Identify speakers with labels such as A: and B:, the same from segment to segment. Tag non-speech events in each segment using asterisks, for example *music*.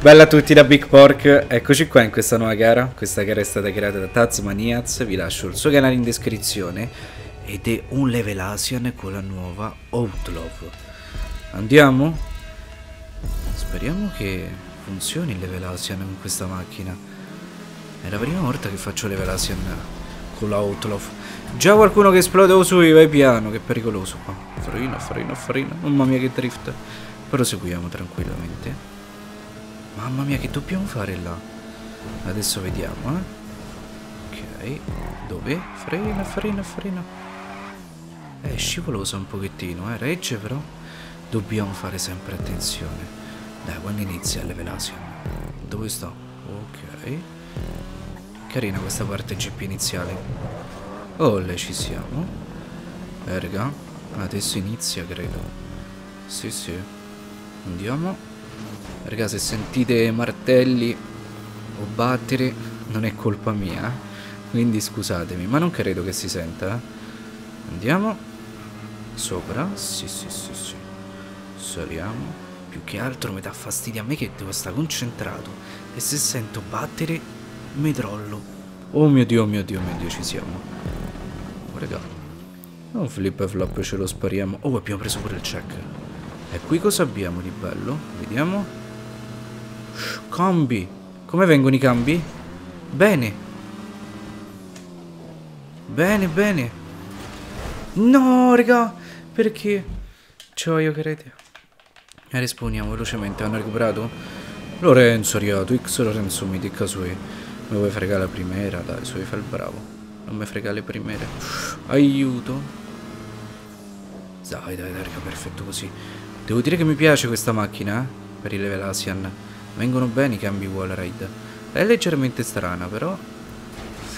A: Bella a tutti da Big Pork, eccoci qua in questa nuova gara, questa gara è stata creata da Tazmaniaz, vi lascio il suo canale in descrizione ed è un level Asian con la nuova Outlaw. Andiamo? Speriamo che funzioni il level Asian con questa macchina. È la prima volta che faccio level Asian con la Outlaw. Già qualcuno che esplode o sui, vai piano, che pericoloso qua. Farina, farina, farina, mamma mia che drift. Proseguiamo tranquillamente. Mamma mia, che dobbiamo fare là? Adesso vediamo, eh. Ok, dove? Frena, frena, frena. È scivolosa un pochettino, eh. Regge però. Dobbiamo fare sempre attenzione. Dai, quando inizia le velasian? Dove sto? Ok. Carina questa parte GP iniziale. Oh, le ci siamo. Erga. Adesso inizia, credo. Sì, sì. Andiamo. Raga, se sentite martelli o battere, non è colpa mia. Quindi scusatemi, ma non credo che si senta. Eh? Andiamo. Sopra. Sì, sì, sì, sì. Saliamo. Più che altro mi dà fastidio a me che devo stare concentrato. E se sento battere, mi trollo. Oh mio dio, oh mio dio, oh mio dio, ci siamo. Oh, raga. Un flip e flop ce lo spariamo. Oh, abbiamo preso pure il check. E qui cosa abbiamo di bello? Vediamo. Cambi. Come vengono i cambi? Bene. Bene, bene. No, raga. Perché? Ciao, io crede. E risponiamo velocemente. Hanno recuperato? Lorenzo è arrivato. X Lorenzo mi dica su. Mi vuoi fregare la primera? Dai, su, fai il bravo. Non mi frega le primere. Aiuto. Dai, dai, dai, raga, perfetto così. Devo dire che mi piace questa macchina, eh? Per il level Asian. Vengono bene i cambi wall ride. È leggermente strana, però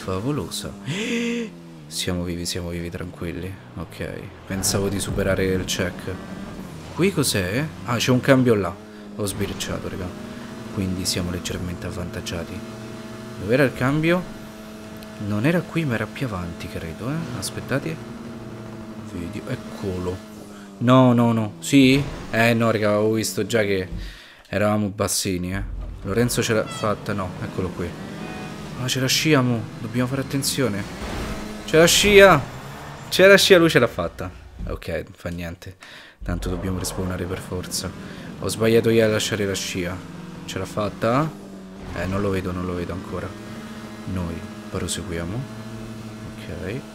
A: favolosa. *gasps* Siamo vivi, siamo vivi, tranquilli. Ok, pensavo di superare il check. Qui cos'è? Ah, c'è un cambio là. Ho sbirciato, raga. Quindi siamo leggermente avvantaggiati. Dov'era il cambio? Non era qui, ma era più avanti, credo, eh. Aspettate. Video. Eccolo. No, no, no. Sì? Eh, no, raga, ho visto già che Eravamo bassini, eh. Lorenzo ce l'ha fatta, no, eccolo qui. Ma c'è la scia, mo. Dobbiamo fare attenzione. C'è la scia! C'è la scia, lui ce l'ha fatta. Ok, fa niente. Tanto dobbiamo respawnare per forza. Ho sbagliato io a lasciare la scia. Ce l'ha fatta? Eh, non lo vedo, non lo vedo ancora. Noi proseguiamo. Ok.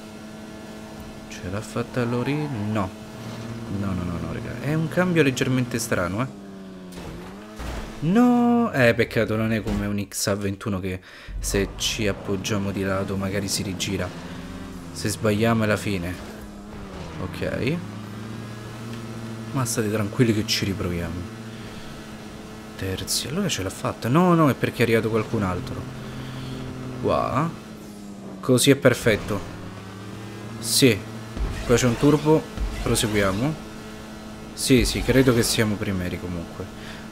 A: Ce l'ha fatta Lori? No. No, no, no, no, raga. È un cambio leggermente strano, eh. No, eh peccato non è come un XA21 che se ci appoggiamo di lato magari si rigira. Se sbagliamo è la fine. Ok. Ma state tranquilli che ci riproviamo. Terzi, allora ce l'ha fatta. No, no, è perché è arrivato qualcun altro. Qua. Così è perfetto. Sì. Qua c'è un turbo. Proseguiamo. Sì, sì, credo che siamo primeri comunque.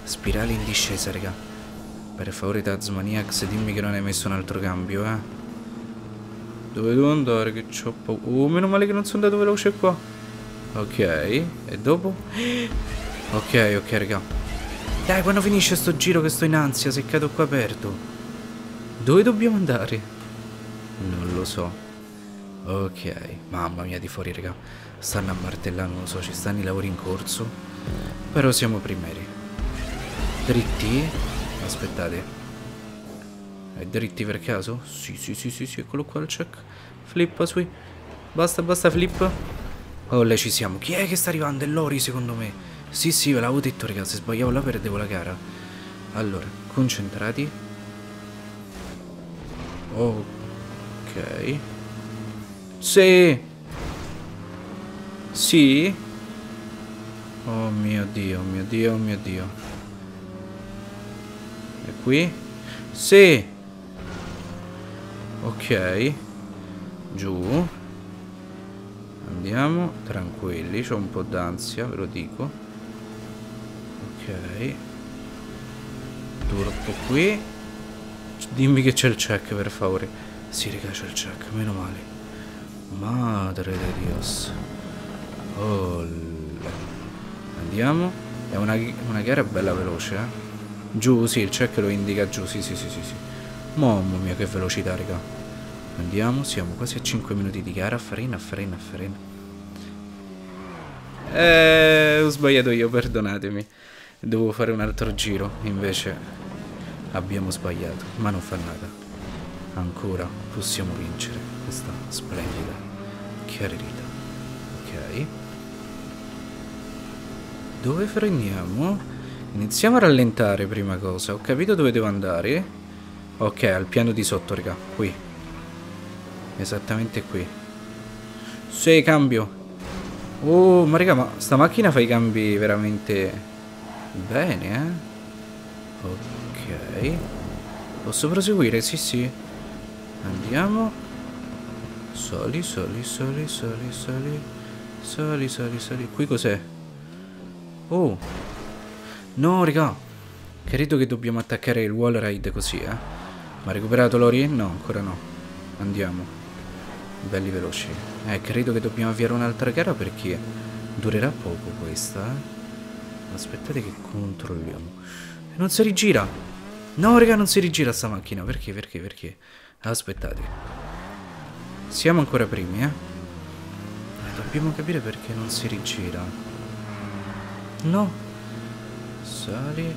A: Spirale in discesa, raga. Per favore, Tazmaniax, dimmi che non hai messo un altro cambio, eh. Dove devo andare? Che c'ho paura. Oh, meno male che non sono andato veloce qua. Ok. E dopo? Ok, ok, raga. Dai, quando finisce sto giro che sto in ansia, se cado qua aperto. Dove dobbiamo andare? Non lo so. Ok. Mamma mia, di fuori, raga. Stanno a martellare, non lo so, ci stanno i lavori in corso. Però siamo primeri. Dritti? Aspettate. È dritti per caso? Sì, sì, sì, sì, sì, eccolo qua il check. Flippa sui. Basta, basta, flip. Oh, lei ci siamo. Chi è che sta arrivando? È Lori, secondo me. Sì, sì, ve l'avevo detto, ragazzi. Se sbagliavo la perdevo la gara. Allora, concentrati. Ok. Sì. Sì. Oh mio Dio, mio Dio, mio Dio qui? Sì. Ok. Giù. Andiamo tranquilli, c'ho un po' d'ansia, ve lo dico. Ok. Turbo qui. Dimmi che c'è il check, per favore. Sì, raga, c'è il check, meno male. Madre di Dios. Oh. Andiamo. È una, una gara bella veloce, eh. Giù, sì, il check lo indica giù, sì, sì, sì, sì, sì. Mamma mia, che velocità, raga. Andiamo, siamo quasi a 5 minuti di gara. Frena, frena, frena. Eh, ho sbagliato io, perdonatemi. Dovevo fare un altro giro, invece abbiamo sbagliato, ma non fa nada. Ancora possiamo vincere questa splendida chiarita. Ok. Dove freniamo? Iniziamo a rallentare prima cosa. Ho capito dove devo andare. Ok, al piano di sotto, raga. Qui. Esattamente qui. Sì, cambio. Oh, ma raga, ma sta macchina fa i cambi veramente Bene, eh? Ok. Posso proseguire? Sì, sì. Andiamo. Soli, soli, soli, soli, soli. Soli, soli, soli. Qui cos'è? Oh. No, raga. Credo che dobbiamo attaccare il wall ride così, eh. Ma ha recuperato Lori? No, ancora no. Andiamo. Belli veloci. Eh, credo che dobbiamo avviare un'altra gara perché durerà poco questa, eh. Aspettate che controlliamo. Non si rigira. No, raga, non si rigira sta macchina. Perché, perché, perché? Aspettate. Siamo ancora primi, eh? Dobbiamo capire perché non si rigira. No. Sali.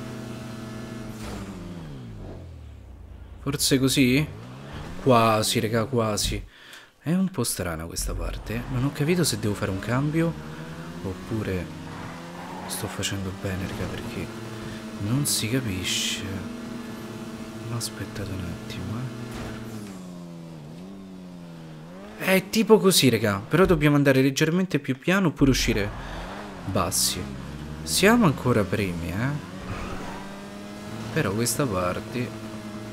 A: Forse così? Quasi, raga, quasi. È un po' strana questa parte. Non ho capito se devo fare un cambio oppure sto facendo bene, raga, perché non si capisce. Ma aspettate un attimo, eh. È tipo così, raga. Però dobbiamo andare leggermente più piano oppure uscire bassi. Siamo ancora primi, eh. Però questa parte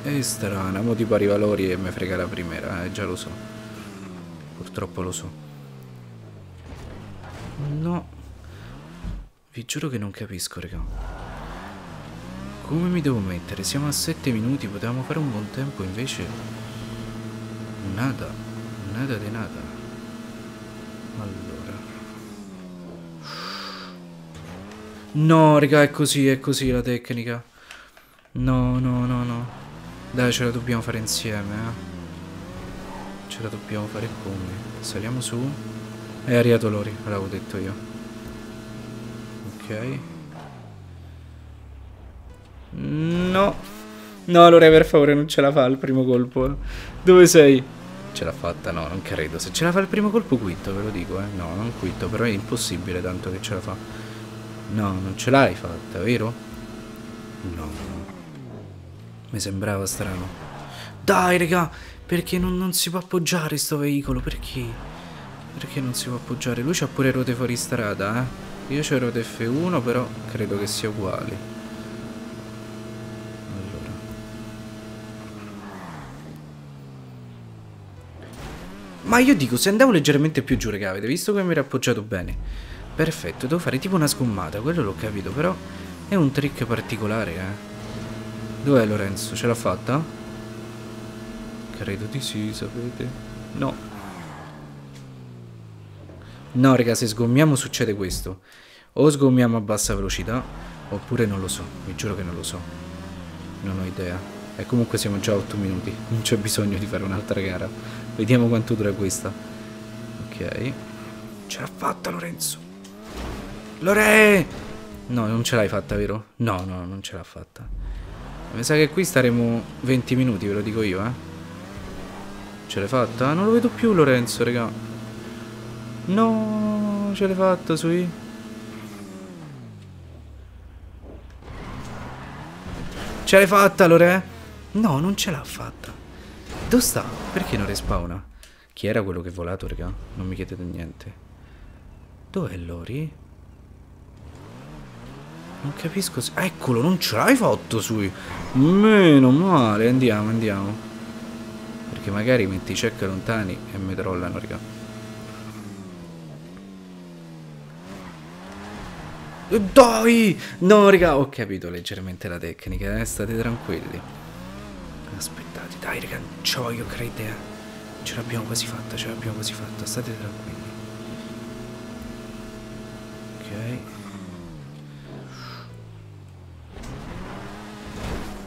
A: è strana. Mo tipo arriva Lori e mi frega la primera, eh. Già lo so. Purtroppo lo so. No. Vi giuro che non capisco, raga. Come mi devo mettere? Siamo a 7 minuti, potevamo fare un buon tempo, invece... Nada. Nada di nada. Allora... No, raga, è così, è così la tecnica. No, no, no, no. Dai, ce la dobbiamo fare insieme, eh. Ce la dobbiamo fare come? Saliamo su. È arrivato Lori, l'avevo detto io. Ok. No. No, allora per favore non ce la fa il primo colpo. Dove sei? Ce l'ha fatta? No, non credo. Se ce la fa il primo colpo quitto, ve lo dico, eh. No, non quitto, però è impossibile tanto che ce la fa. No, non ce l'hai fatta, vero? No, no. Mi sembrava strano. Dai, raga, perché non, non si può appoggiare sto veicolo? Perché? Perché non si può appoggiare? Lui c'ha pure ruote fuori strada, eh. Io c'ero ad F1 però credo che sia uguali. Allora. Ma io dico, se andavo leggermente più giù, raga, avete visto come mi ero appoggiato bene? Perfetto, devo fare tipo una sgommata, quello l'ho capito, però è un trick particolare, eh. Dov'è Lorenzo? Ce l'ha fatta? Credo di sì, sapete. No. No, raga, se sgommiamo succede questo. O sgommiamo a bassa velocità, oppure non lo so. Vi giuro che non lo so. Non ho idea. E comunque siamo già a 8 minuti. Non c'è bisogno di fare un'altra gara. Vediamo quanto dura questa. Ok. Ce l'ha fatta, Lorenzo. Lore! No, non ce l'hai fatta, vero? No, no, non ce l'ha fatta. Mi sa che qui staremo 20 minuti, ve lo dico io, eh. Ce l'hai fatta? Non lo vedo più, Lorenzo, raga. No, ce l'hai fatto, sui. Ce l'hai fatta, Lore? No, non ce l'ha fatta. Dove sta? Perché non respawna? Chi era quello che è volato, raga? Non mi chiedete niente. Dov'è Lori? Non capisco se... Eccolo, non ce l'hai fatto, sui. Meno male, andiamo, andiamo. Perché magari metti i check lontani e mi trollano, raga. Dai! No, raga, ho capito leggermente la tecnica, eh? State tranquilli. Aspettate, dai, raga, non ci voglio credere. Ce l'abbiamo quasi fatta, ce l'abbiamo quasi fatta, state tranquilli. Ok.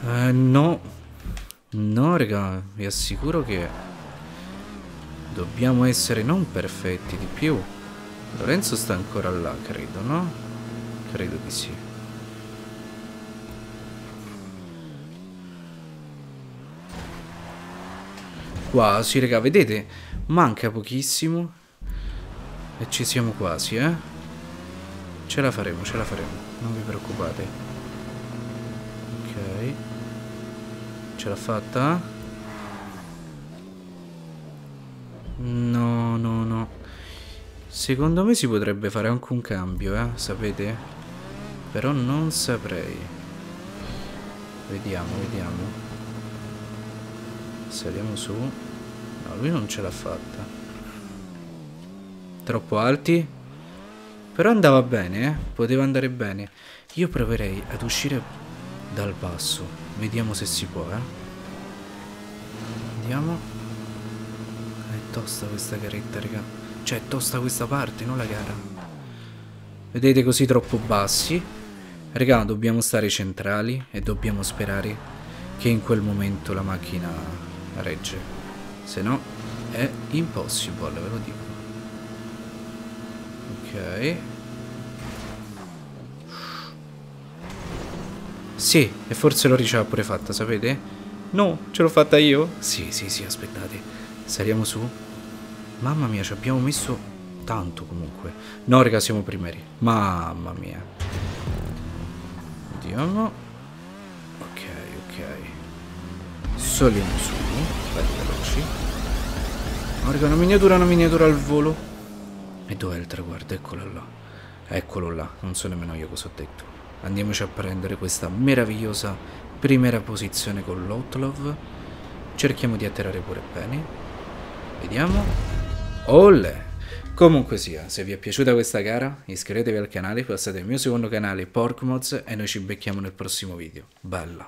A: Eh, no. No, raga, vi assicuro che dobbiamo essere non perfetti di più. Lorenzo sta ancora là, credo, no? Credo di sì. Quasi, raga, vedete? Manca pochissimo. E ci siamo quasi, eh? Ce la faremo, ce la faremo. Non vi preoccupate. Ok. Ce l'ha fatta? No, no, no. Secondo me si potrebbe fare anche un cambio, eh? Sapete? Però non saprei. Vediamo, vediamo. Saliamo su. No, lui non ce l'ha fatta. Troppo alti? Però andava bene, eh? Poteva andare bene. Io proverei ad uscire dal basso. Vediamo se si può, eh? Andiamo. È tosta questa caretta, raga. Cioè, è tosta questa parte, non la gara. Vedete così troppo bassi? Raga, dobbiamo stare centrali e dobbiamo sperare che in quel momento la macchina regge. Se no è impossible, ve lo dico. Ok. Sì, e forse l'ho ce pure fatta, sapete? No, ce l'ho fatta io? Sì, sì, sì, aspettate. Saliamo su. Mamma mia, ci abbiamo messo tanto comunque. No, raga, siamo primeri. Mamma mia. Vediamo. Ok, ok. Saliamo su. Belli veloci. Raga, una miniatura, una miniatura al volo. E dov'è il traguardo? Eccolo là. Eccolo là. Non so nemmeno io cosa ho detto. Andiamoci a prendere questa meravigliosa primera posizione con l'Outlaw. Cerchiamo di atterrare pure bene. Vediamo. Olle! Comunque sia, se vi è piaciuta questa gara, iscrivetevi al canale, passate al mio secondo canale Porkmods e noi ci becchiamo nel prossimo video. Bella!